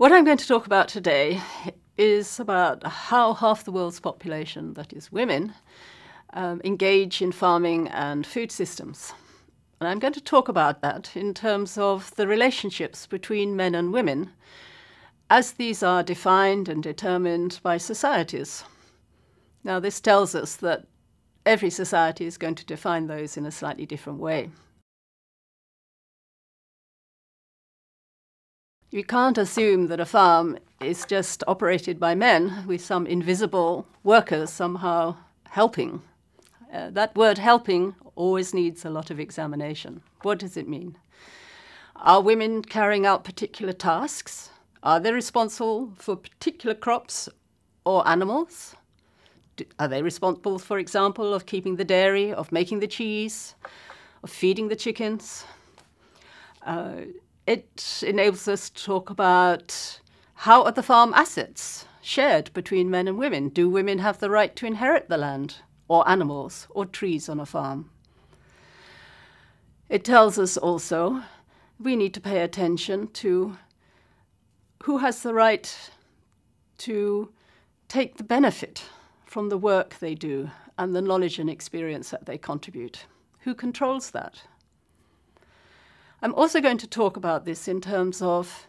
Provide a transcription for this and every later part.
What I'm going to talk about today is about how half the world's population, that is women, um, engage in farming and food systems. And I'm going to talk about that in terms of the relationships between men and women as these are defined and determined by societies. Now, this tells us that every society is going to define those in a slightly different way. You can't assume that a farm is just operated by men with some invisible workers somehow helping. Uh, that word helping always needs a lot of examination. What does it mean? Are women carrying out particular tasks? Are they responsible for particular crops or animals? Are they responsible, for example, of keeping the dairy, of making the cheese, of feeding the chickens? Uh, it enables us to talk about how are the farm assets shared between men and women? Do women have the right to inherit the land, or animals, or trees on a farm? It tells us also we need to pay attention to who has the right to take the benefit from the work they do and the knowledge and experience that they contribute? Who controls that? I'm also going to talk about this in terms of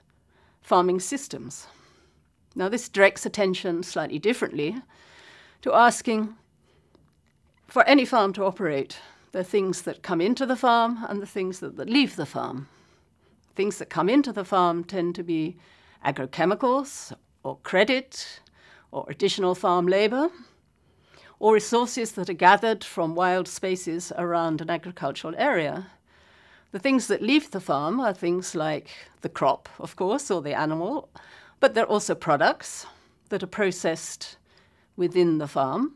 farming systems. Now, this directs attention slightly differently to asking for any farm to operate, the things that come into the farm and the things that, that leave the farm. Things that come into the farm tend to be agrochemicals or credit or additional farm labour or resources that are gathered from wild spaces around an agricultural area. The things that leave the farm are things like the crop, of course, or the animal, but they're also products that are processed within the farm,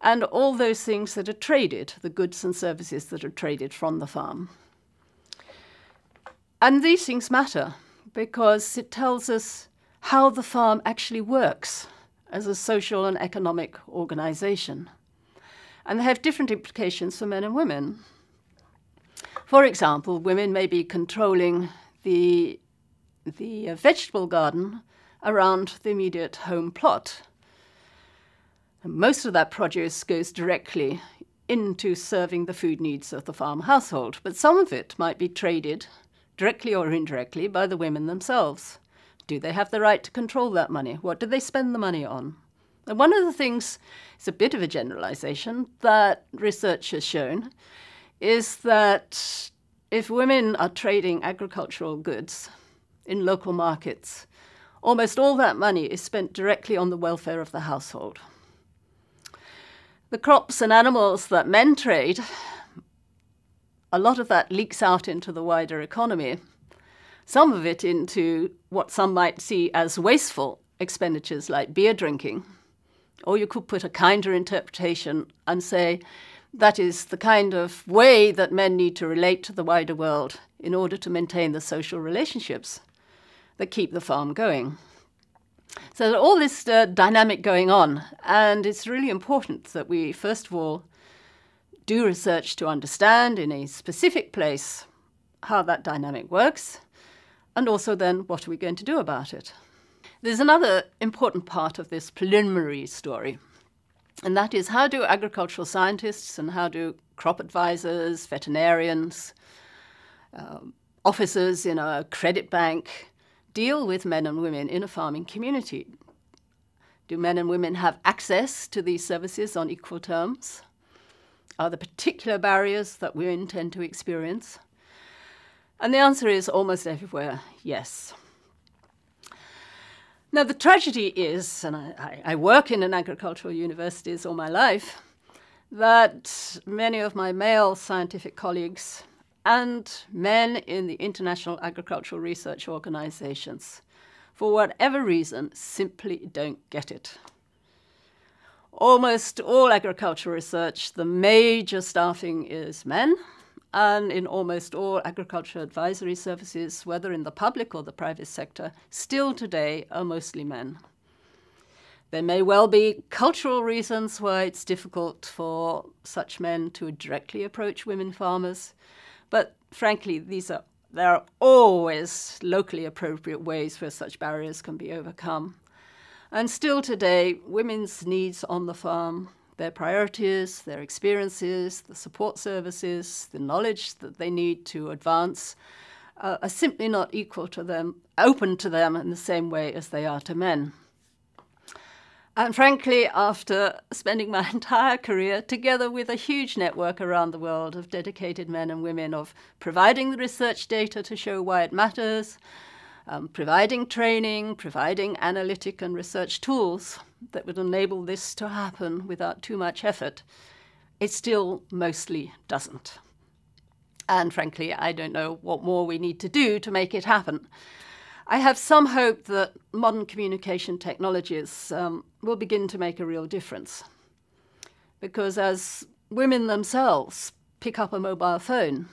and all those things that are traded, the goods and services that are traded from the farm. And these things matter because it tells us how the farm actually works as a social and economic organization. And they have different implications for men and women. For example, women may be controlling the, the uh, vegetable garden around the immediate home plot. And most of that produce goes directly into serving the food needs of the farm household, but some of it might be traded directly or indirectly by the women themselves. Do they have the right to control that money? What do they spend the money on? And one of the things, it's a bit of a generalization, that research has shown is that if women are trading agricultural goods in local markets, almost all that money is spent directly on the welfare of the household. The crops and animals that men trade, a lot of that leaks out into the wider economy some of it into what some might see as wasteful expenditures like beer drinking. Or you could put a kinder interpretation and say that is the kind of way that men need to relate to the wider world in order to maintain the social relationships that keep the farm going. So all this uh, dynamic going on, and it's really important that we first of all do research to understand in a specific place how that dynamic works, and also then, what are we going to do about it? There's another important part of this preliminary story, and that is how do agricultural scientists and how do crop advisors, veterinarians, um, officers in a credit bank deal with men and women in a farming community? Do men and women have access to these services on equal terms? Are there particular barriers that women tend to experience? And the answer is almost everywhere yes. Now, the tragedy is, and I, I, work in an agricultural universities all my life, that many of my male scientific colleagues and men in the international agricultural research organizations, for whatever reason, simply don't get it. Almost all agricultural research, the major staffing is men, and in almost all agriculture advisory services, whether in the public or the private sector, still today are mostly men. There may well be cultural reasons why it's difficult for such men to directly approach women farmers, but frankly, these are there are always locally appropriate ways where such barriers can be overcome. And still today, women's needs on the farm, their priorities, their experiences, the support services, the knowledge that they need to advance, uh, are simply not equal to them, open to them in the same way as they are to men. And frankly, after spending my entire career together with a huge network around the world of dedicated men and women, of providing the research data to show why it matters, um, providing training, providing analytic and research tools that would enable this to happen without too much effort, it still mostly doesn't. And frankly, I don't know what more we need to do to make it happen. I have some hope that modern communication technologies um, will begin to make a real difference. Because as women themselves pick up a mobile phone,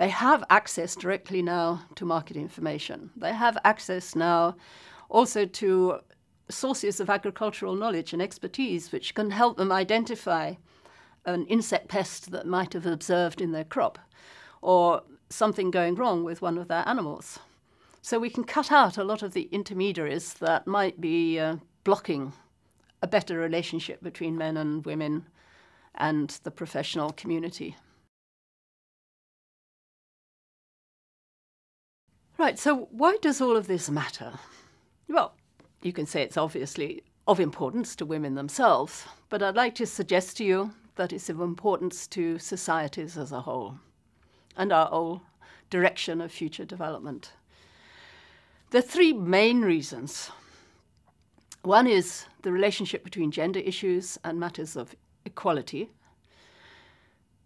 they have access directly now to market information. They have access now also to sources of agricultural knowledge and expertise which can help them identify an insect pest that might have observed in their crop or something going wrong with one of their animals. So we can cut out a lot of the intermediaries that might be uh, blocking a better relationship between men and women and the professional community. Right, so why does all of this matter? Well, you can say it's obviously of importance to women themselves, but I'd like to suggest to you that it's of importance to societies as a whole and our whole direction of future development. There are three main reasons. One is the relationship between gender issues and matters of equality,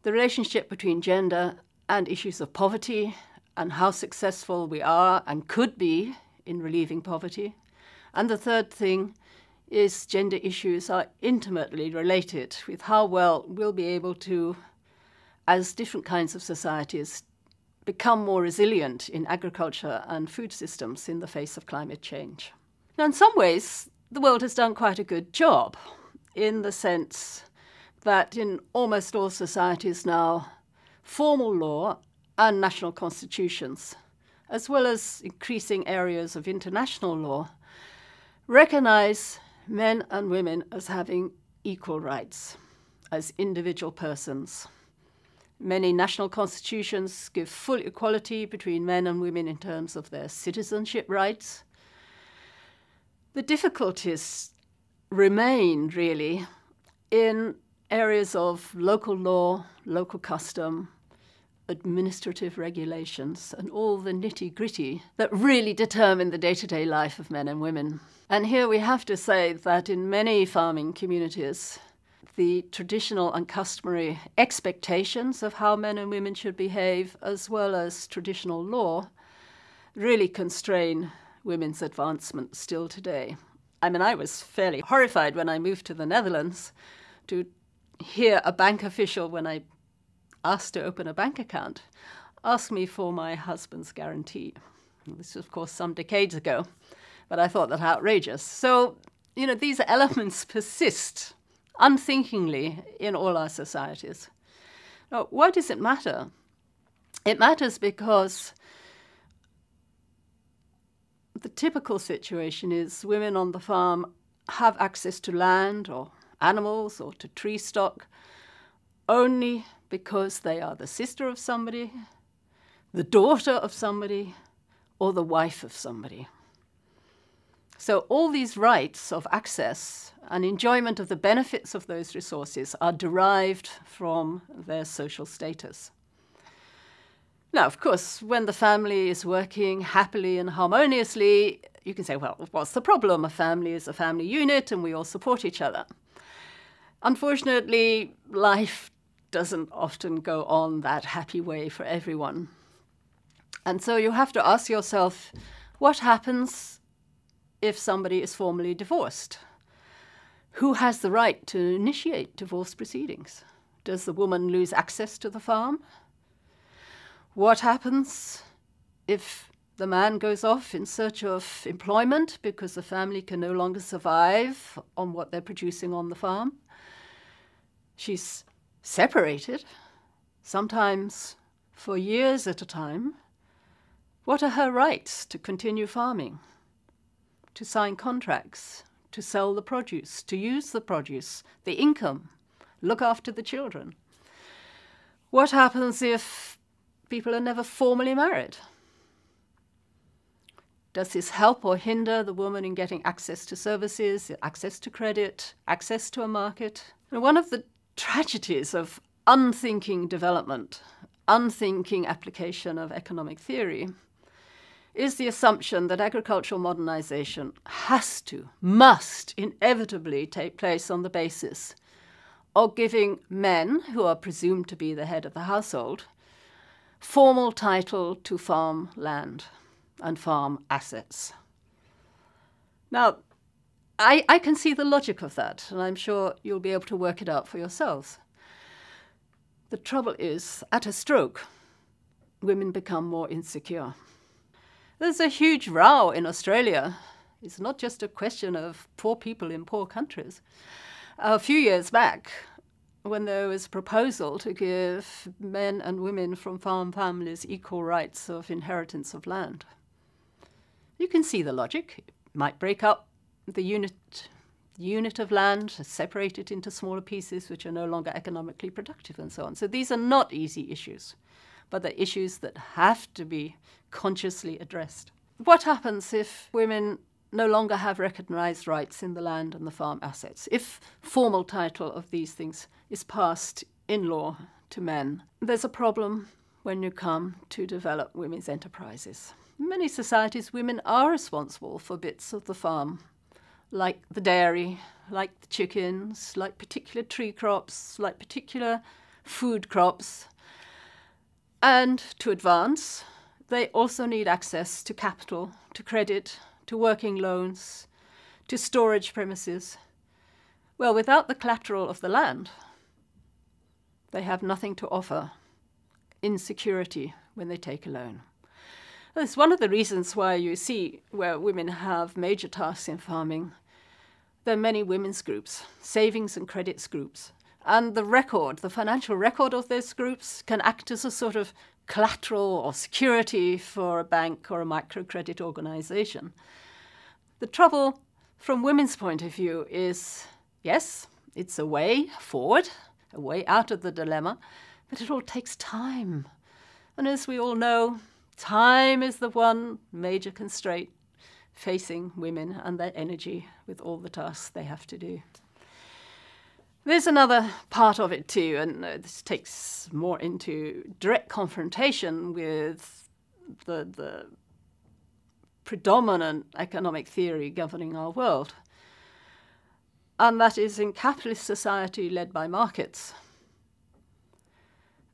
the relationship between gender and issues of poverty and how successful we are and could be in relieving poverty. And the third thing is gender issues are intimately related with how well we'll be able to, as different kinds of societies, become more resilient in agriculture and food systems in the face of climate change. Now, in some ways, the world has done quite a good job in the sense that in almost all societies now, formal law and national constitutions, as well as increasing areas of international law, recognize men and women as having equal rights as individual persons. Many national constitutions give full equality between men and women in terms of their citizenship rights. The difficulties remain really in areas of local law, local custom, administrative regulations, and all the nitty gritty that really determine the day to day life of men and women. And here we have to say that in many farming communities, the traditional and customary expectations of how men and women should behave, as well as traditional law, really constrain women's advancement still today. I mean, I was fairly horrified when I moved to the Netherlands to hear a bank official, when I asked to open a bank account, ask me for my husband's guarantee. This was, of course, some decades ago, but I thought that outrageous. So, you know, these elements persist unthinkingly in all our societies. Now, why does it matter? It matters because the typical situation is women on the farm have access to land or animals or to tree stock only because they are the sister of somebody, the daughter of somebody, or the wife of somebody. So all these rights of access and enjoyment of the benefits of those resources are derived from their social status. Now, of course, when the family is working happily and harmoniously, you can say, well, what's the problem? A family is a family unit and we all support each other. Unfortunately, life doesn't often go on that happy way for everyone. And so you have to ask yourself what happens if somebody is formally divorced? Who has the right to initiate divorce proceedings? Does the woman lose access to the farm? What happens if the man goes off in search of employment because the family can no longer survive on what they're producing on the farm? She's separated, sometimes for years at a time, What are her rights to continue farming, to sign contracts, to sell the produce, to use the produce, the income, look after the children? What happens if people are never formally married? Does this help or hinder the woman in getting access to services, access to credit, access to a market? And one of the tragedies of unthinking development, unthinking application of economic theory, is the assumption that agricultural modernization has to, must inevitably take place on the basis of giving men, who are presumed to be the head of the household, formal title to farm land and farm assets. Now, I, I can see the logic of that, and I'm sure you'll be able to work it out for yourselves. The trouble is, at a stroke, women become more insecure. There's a huge row in Australia. It's not just a question of poor people in poor countries. A few years back, when there was a proposal to give men and women from farm families equal rights of inheritance of land, you can see the logic. It might break up the unit unit of land, separate it into smaller pieces which are no longer economically productive and so on. So these are not easy issues, but they're issues that have to be consciously addressed. What happens if women no longer have recognized rights in the land and the farm assets? If formal title of these things is passed in law to men, there's a problem when you come to develop women's enterprises. In many societies, women are responsible for bits of the farm, like the dairy, like the chickens, like particular tree crops, like particular food crops. And to advance, they also need access to capital, to credit, to working loans, to storage premises. Well, without the collateral of the land, they have nothing to offer insecurity when they take a loan. That's one of the reasons why you see where women have major tasks in farming. There are many women's groups, savings and credits groups. And the record, the financial record of those groups, can act as a sort of collateral or security for a bank or a microcredit organization. The trouble from women's point of view is yes, it's a way forward, a way out of the dilemma, but it all takes time. And as we all know, time is the one major constraint facing women and their energy with all the tasks they have to do. There's another part of it too, and uh, this takes more into direct confrontation with the, the predominant economic theory governing our world. And that is in capitalist society led by markets.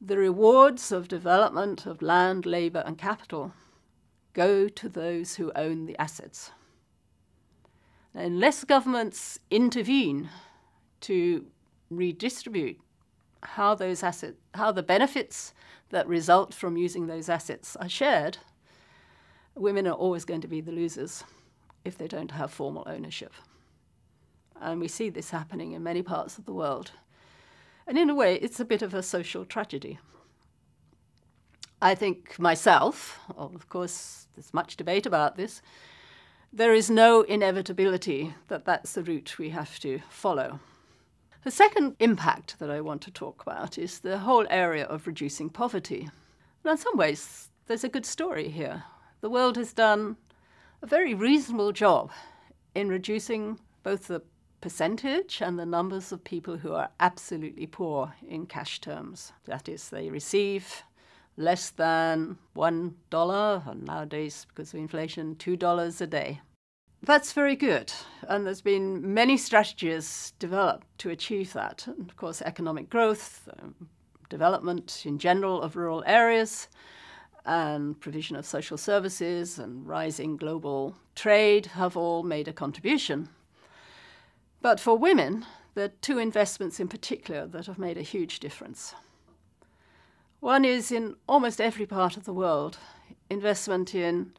The rewards of development of land, labour, and capital go to those who own the assets. Unless governments intervene to redistribute how those assets, how the benefits that result from using those assets are shared, women are always going to be the losers if they don't have formal ownership. And we see this happening in many parts of the world. And in a way, it's a bit of a social tragedy. I think myself, of course, there's much debate about this, there is no inevitability that that's the route we have to follow. The second impact that I want to talk about is the whole area of reducing poverty. Now, in some ways, there's a good story here. The world has done a very reasonable job in reducing both the percentage and the numbers of people who are absolutely poor in cash terms. That is, they receive less than $1, and nowadays, because of inflation, $2 a day. That's very good, and there's been many strategies developed to achieve that. And of course, economic growth, um, development in general of rural areas, and provision of social services and rising global trade have all made a contribution. But for women, there are two investments in particular that have made a huge difference. One is in almost every part of the world investment in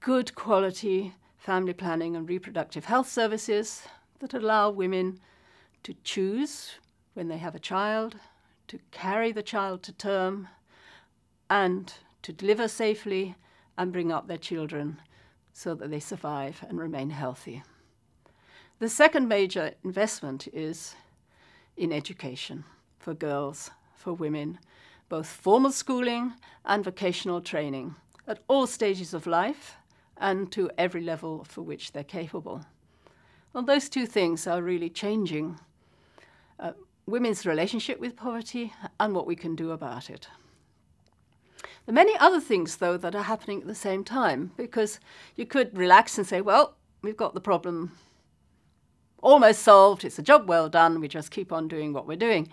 good quality family planning and reproductive health services that allow women to choose when they have a child, to carry the child to term, and to deliver safely and bring up their children so that they survive and remain healthy. The second major investment is in education for girls, for women, both formal schooling and vocational training at all stages of life and to every level for which they're capable. Well, those two things are really changing uh, women's relationship with poverty and what we can do about it. There are many other things, though, that are happening at the same time because you could relax and say, well, we've got the problem almost solved, it's a job well done, we just keep on doing what we're doing.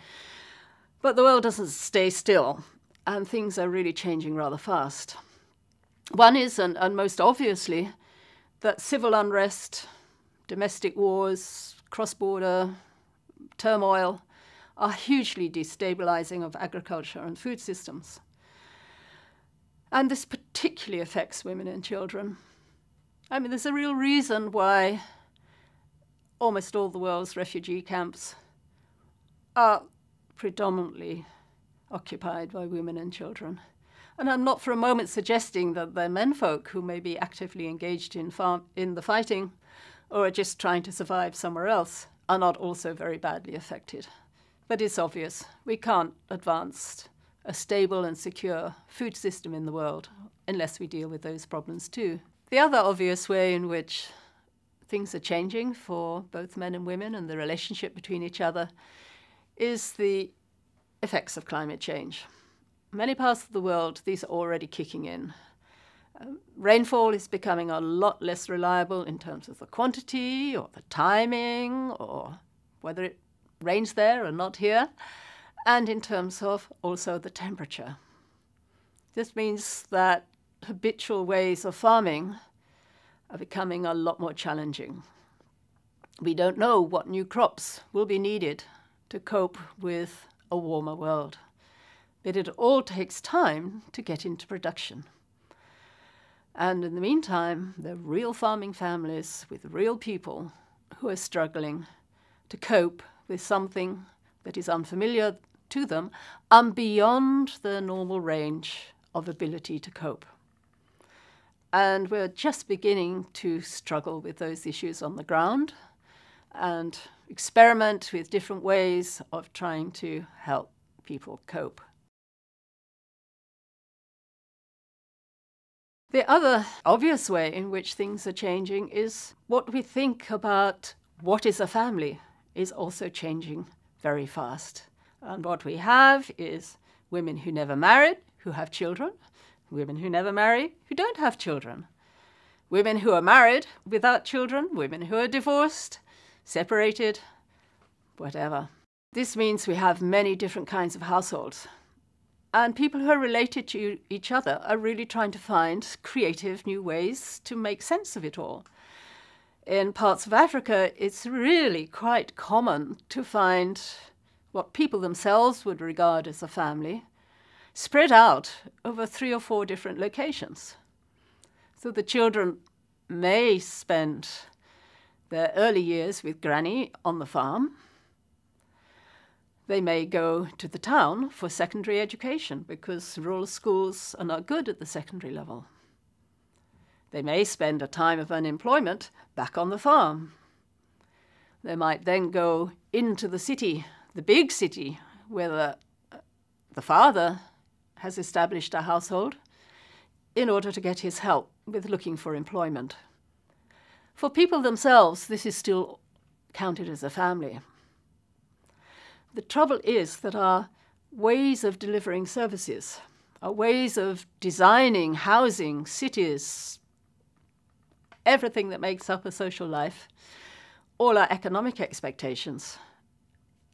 But the world doesn't stay still, and things are really changing rather fast. One is, and, and most obviously, that civil unrest, domestic wars, cross border turmoil are hugely destabilizing of agriculture and food systems. And this particularly affects women and children. I mean, there's a real reason why almost all the world's refugee camps are predominantly occupied by women and children. And I'm not for a moment suggesting that the menfolk who may be actively engaged in, in the fighting or are just trying to survive somewhere else are not also very badly affected. But it's obvious we can't advance a stable and secure food system in the world unless we deal with those problems too. The other obvious way in which things are changing for both men and women and the relationship between each other is the effects of climate change. Many parts of the world, these are already kicking in. Uh, rainfall is becoming a lot less reliable in terms of the quantity or the timing or whether it rains there or not here, and in terms of also the temperature. This means that habitual ways of farming are becoming a lot more challenging. We don't know what new crops will be needed to cope with a warmer world. But it all takes time to get into production. And in the meantime, there are real farming families with real people who are struggling to cope with something that is unfamiliar to them and beyond the normal range of ability to cope. And we're just beginning to struggle with those issues on the ground and experiment with different ways of trying to help people cope. The other obvious way in which things are changing is what we think about what is a family is also changing very fast. And what we have is women who never married, who have children, women who never marry, who don't have children, women who are married without children, women who are divorced, separated, whatever. This means we have many different kinds of households. And people who are related to each other are really trying to find creative new ways to make sense of it all. In parts of Africa, it's really quite common to find what people themselves would regard as a family spread out over three or four different locations. So the children may spend their early years with Granny on the farm. They may go to the town for secondary education because rural schools are not good at the secondary level. They may spend a time of unemployment back on the farm. They might then go into the city, the big city, where the, the father has established a household in order to get his help with looking for employment. For people themselves, this is still counted as a family. The trouble is that our ways of delivering services, our ways of designing housing, cities, everything that makes up a social life, all our economic expectations,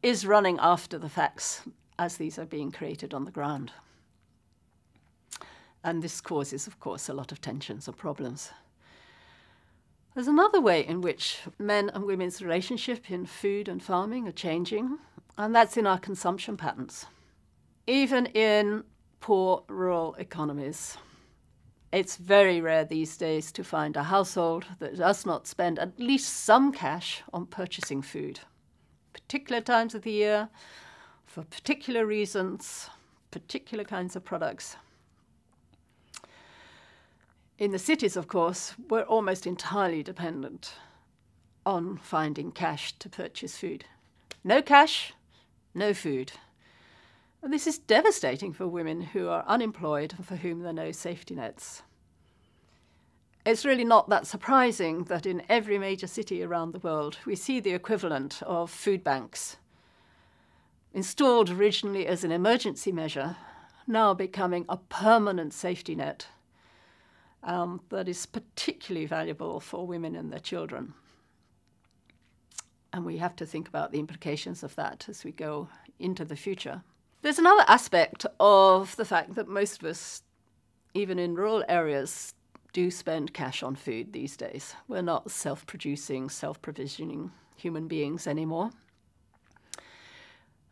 is running after the facts as these are being created on the ground. And this causes, of course, a lot of tensions and problems. There's another way in which men and women's relationship in food and farming are changing, and that's in our consumption patterns. Even in poor rural economies, it's very rare these days to find a household that does not spend at least some cash on purchasing food. Particular times of the year, for particular reasons, particular kinds of products. In the cities, of course, we're almost entirely dependent on finding cash to purchase food. No cash, no food. This is devastating for women who are unemployed and for whom there are no safety nets. It's really not that surprising that in every major city around the world we see the equivalent of food banks. Installed originally as an emergency measure, now becoming a permanent safety net um, that is particularly valuable for women and their children. And we have to think about the implications of that as we go into the future. There's another aspect of the fact that most of us, even in rural areas, do spend cash on food these days. We're not self producing, self provisioning human beings anymore.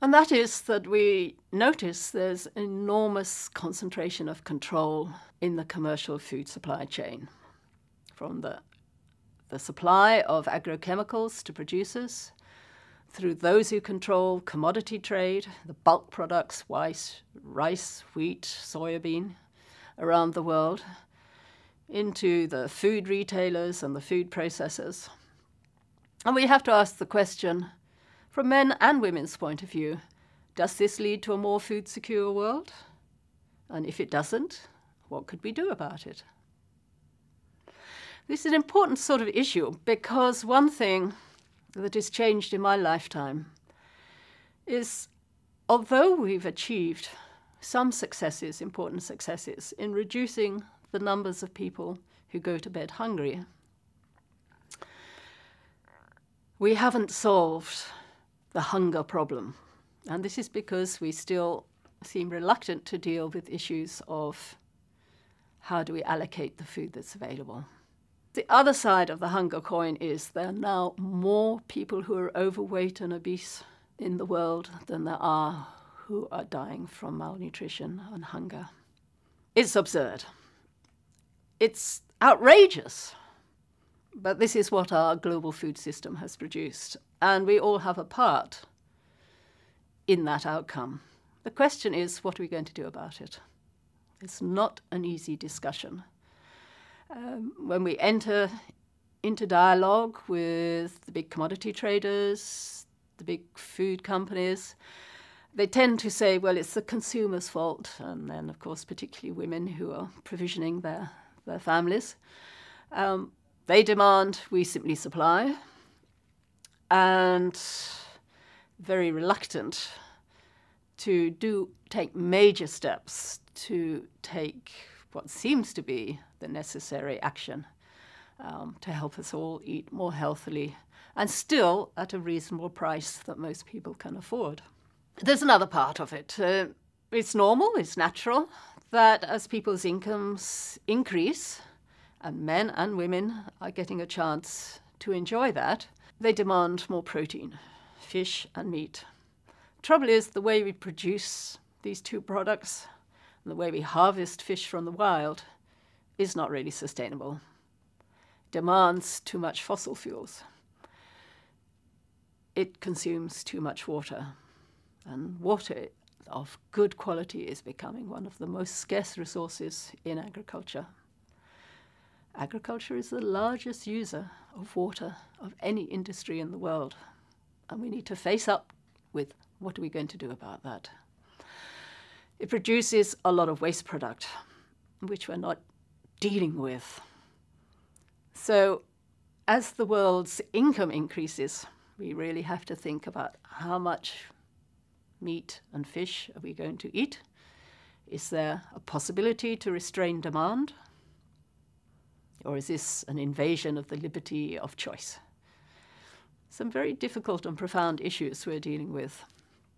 And that is that we notice there's enormous concentration of control in the commercial food supply chain, from the, the supply of agrochemicals to producers, through those who control commodity trade, the bulk products, rice, rice wheat, soybean, around the world, into the food retailers and the food processors. And we have to ask the question from men and women's point of view does this lead to a more food secure world? And if it doesn't, what could we do about it? This is an important sort of issue because one thing that has changed in my lifetime is although we've achieved some successes, important successes, in reducing the numbers of people who go to bed hungry. We haven't solved the hunger problem, and this is because we still seem reluctant to deal with issues of how do we allocate the food that's available. The other side of the hunger coin is there are now more people who are overweight and obese in the world than there are who are dying from malnutrition and hunger. It's absurd. It's outrageous. But this is what our global food system has produced, and we all have a part in that outcome. The question is, what are we going to do about it? It's not an easy discussion. Um, when we enter into dialogue with the big commodity traders, the big food companies, they tend to say, well, it's the consumer's fault, and then, of course, particularly women who are provisioning their their families. Um, they demand we simply supply, and very reluctant to do take major steps to take what seems to be the necessary action um, to help us all eat more healthily and still at a reasonable price that most people can afford. There's another part of it. Uh, it's normal, it's natural that as people's incomes increase, and men and women are getting a chance to enjoy that, they demand more protein, fish and meat. Trouble is, the way we produce these two products and the way we harvest fish from the wild is not really sustainable. Demands too much fossil fuels. It consumes too much water. And water of good quality is becoming one of the most scarce resources in agriculture. Agriculture is the largest user of water of any industry in the world, and we need to face up with what are we going to do about that. It produces a lot of waste product, which we're not dealing with. So, as the world's income increases, we really have to think about how much meat and fish are we going to eat? Is there a possibility to restrain demand? Or is this an invasion of the liberty of choice? Some very difficult and profound issues we're dealing with.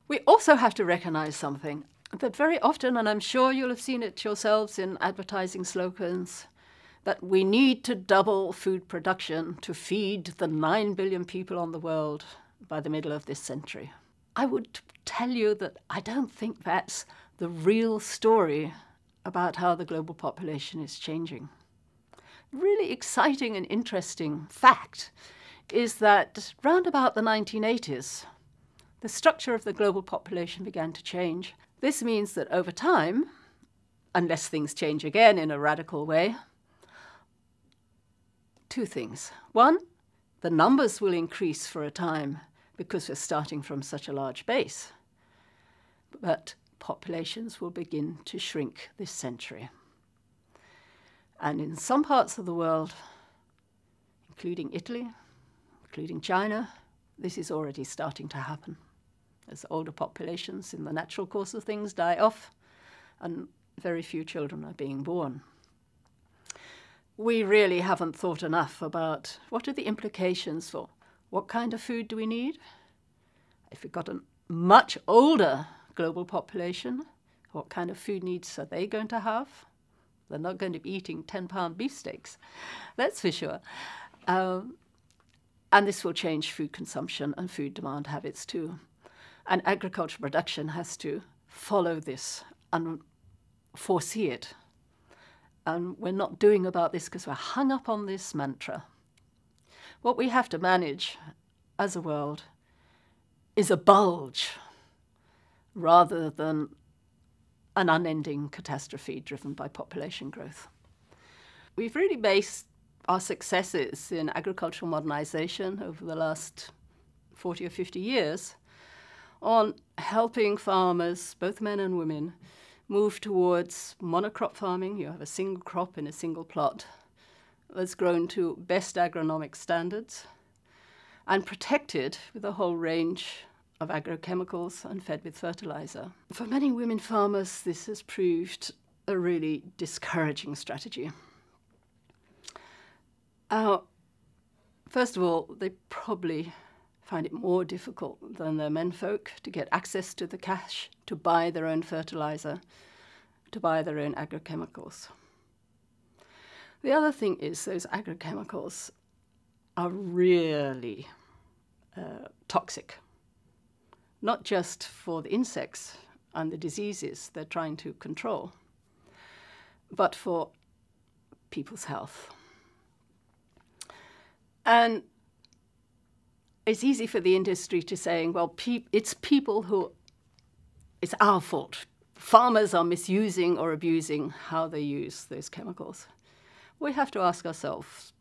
We also have to recognize something that very often, and I'm sure you'll have seen it yourselves in advertising slogans, that we need to double food production to feed the 9 billion people on the world by the middle of this century. I would tell you that I don't think that's the real story about how the global population is changing. Really exciting and interesting fact is that round about the 1980s, the structure of the global population began to change. This means that over time, unless things change again in a radical way, two things. One, the numbers will increase for a time because we're starting from such a large base, but populations will begin to shrink this century. And in some parts of the world, including Italy, including China, this is already starting to happen as older populations in the natural course of things die off and very few children are being born. We really haven't thought enough about what are the implications for what kind of food do we need? If we've got a much older global population, what kind of food needs are they going to have? They're not going to be eating 10 pound beefsteaks, that's for sure. Um, and this will change food consumption and food demand habits too. And agricultural production has to follow this and foresee it. And we're not doing about this because we're hung up on this mantra. What we have to manage as a world is a bulge rather than an unending catastrophe driven by population growth. We've really based our successes in agricultural modernization over the last 40 or 50 years on helping farmers, both men and women, move towards monocrop farming. You have a single crop in a single plot that's grown to best agronomic standards and protected with a whole range of agrochemicals and fed with fertilizer. For many women farmers, this has proved a really discouraging strategy. Uh, first of all, they probably find it more difficult than their menfolk to get access to the cash to buy their own fertilizer, to buy their own agrochemicals. The other thing is those agrochemicals are really uh, toxic, not just for the insects and the diseases they're trying to control, but for people's health. And it's easy for the industry to say, well, pe it's people who, it's our fault. Farmers are misusing or abusing how they use those chemicals. We have to ask ourselves,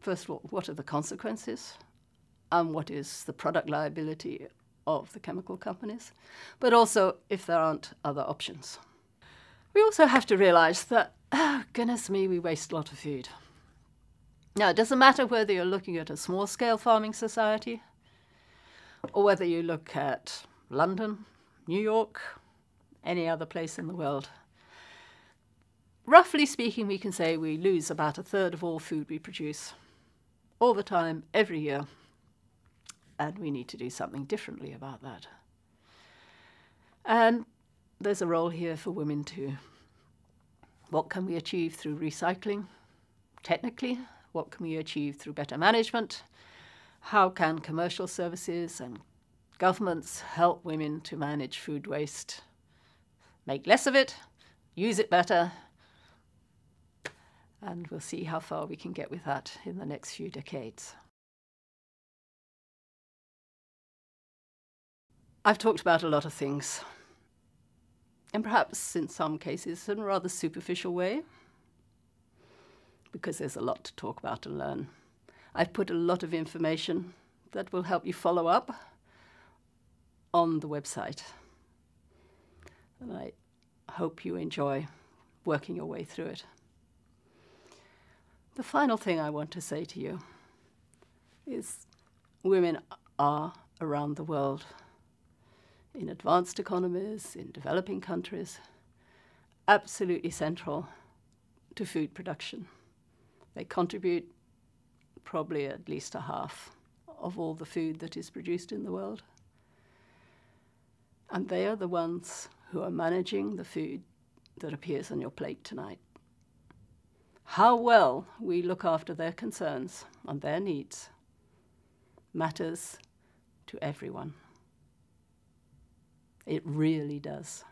first of all, what are the consequences? And what is the product liability of the chemical companies? But also, if there aren't other options. We also have to realize that, oh, goodness me, we waste a lot of food. Now, it doesn't matter whether you're looking at a small scale farming society or whether you look at London, New York, any other place in the world. Roughly speaking, we can say we lose about a third of all food we produce all the time, every year, and we need to do something differently about that. And there's a role here for women too. What can we achieve through recycling? Technically, what can we achieve through better management? How can commercial services and governments help women to manage food waste? Make less of it, use it better, and we'll see how far we can get with that in the next few decades. I've talked about a lot of things, and perhaps in some cases in a rather superficial way because there's a lot to talk about and learn. I've put a lot of information that will help you follow up on the website. And I hope you enjoy working your way through it. The final thing I want to say to you is women are around the world, in advanced economies, in developing countries, absolutely central to food production. They contribute probably at least a half of all the food that is produced in the world. And they are the ones who are managing the food that appears on your plate tonight. How well we look after their concerns and their needs matters to everyone. It really does.